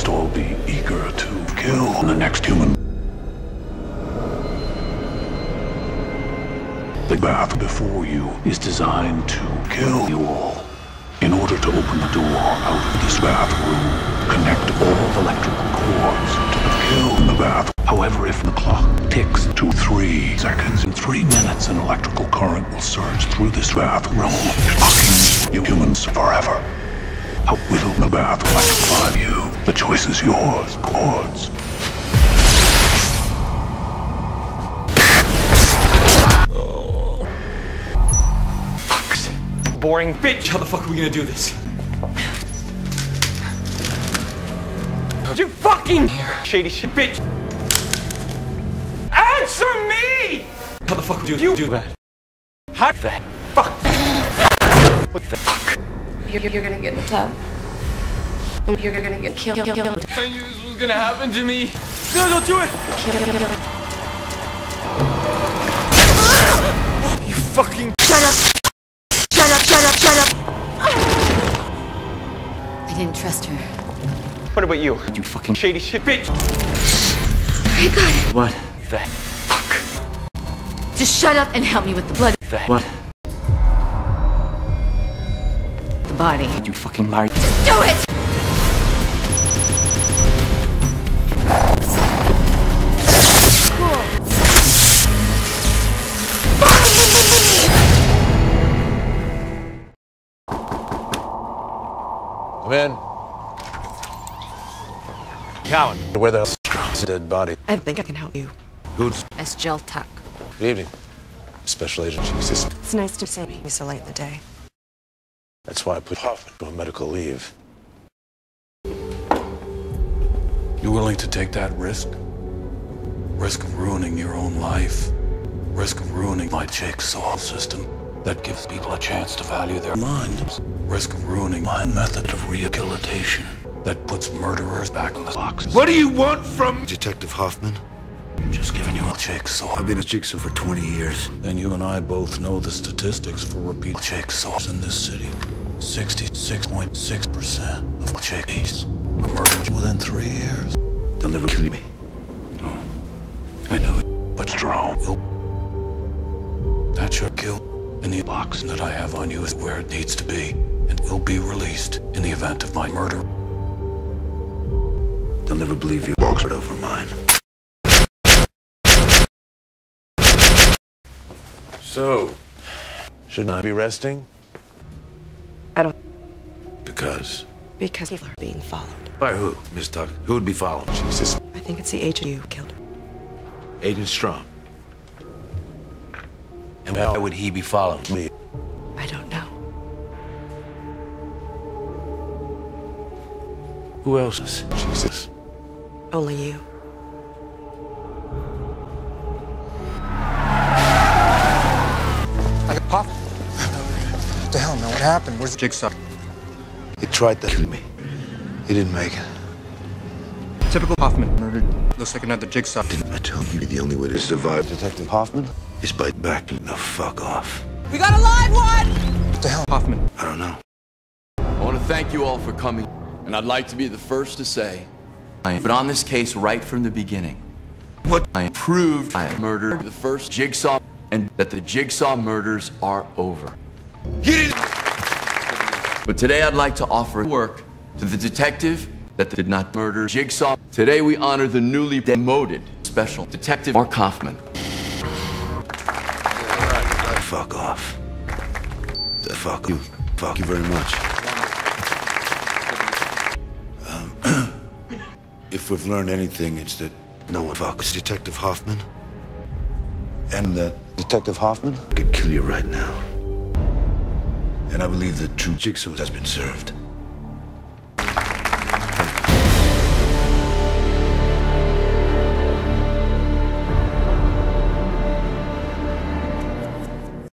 must all be eager to kill the next human. The bath before you is designed to kill you all. In order to open the door out of this bathroom, connect all electrical cords to the kill in the bath. However, if the clock ticks to three seconds, in three minutes, an electrical current will surge through this bathroom, shocking you humans forever. How will the bath electrify you? The choice is yours, cords. Boring bitch. How the fuck are we gonna do this? You fucking shady shit bitch. Answer me! How the fuck do you do that? How the fuck? What the fuck? You're, you're gonna get in the tub. You're gonna get killed. Kill, kill, kill, I knew this was gonna happen to me. No, don't do it! kill, kill, kill. You fucking. Shut up! Shut up! Shut up! Shut up! I didn't trust her. What about you? You fucking shady shit bitch. I got it. What the fuck? Just shut up and help me with the blood. The what? The body. You fucking liar. Just Do it! In. Cowan. Where the hell's the dead body? I think I can help you. Who's As Jill Tuck. Good evening. Special Agent Jesus. It's nice to see me so late in the day. That's why I put Hoffman on medical leave. You willing to take that risk? Risk of ruining your own life? Risk of ruining my jigsaw system that gives people a chance to value their minds? Risk of ruining my method of rehabilitation that puts murderers back in the box? What do you want from Detective Hoffman? Just giving you a jigsaw. I've been a jigsaw for 20 years. And you and I both know the statistics for repeat jigsaws in this city. 66.6% of jiggies are murdered within three years. They'll never kill me. No. I know it, but Jerome will. That's your guilt, and the box that I have on you is where it needs to be, and will be released in the event of my murder. They'll never believe you box right over mine. So, shouldn't I be resting? I don't. Because. Because people are being followed. By who, Miss Tuck? Who would be following? Jesus. I think it's the agent you killed. Agent Strahm. And why would he be following me? I don't know. Who else is? Jesus. Only you. I got pop. What the hell, man? What happened? Where's the jigsaw? He tried to kill me. He didn't make it. Typical Hoffman murdered. Looks like another jigsaw. Didn't I tell you the only way to survive Detective Hoffman is by backing the fuck off? We got a live one! What the hell, Hoffman? I don't know. I want to thank you all for coming, and I'd like to be the first to say I have been on this case right from the beginning. What? I proved I murdered the first Jigsaw, and that the Jigsaw murders are over. Get it! But today I'd like to offer work to the detective that did not murder Jigsaw. Today we honor the newly demoted Special Detective Mark Hoffman. Fuck off. The fuck you. Fuck you very much. Um, if we've learned anything, it's that no one fucks Detective Hoffman. And that Detective Hoffman could kill you right now. And I believe that true jigsaw has been served.